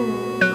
school.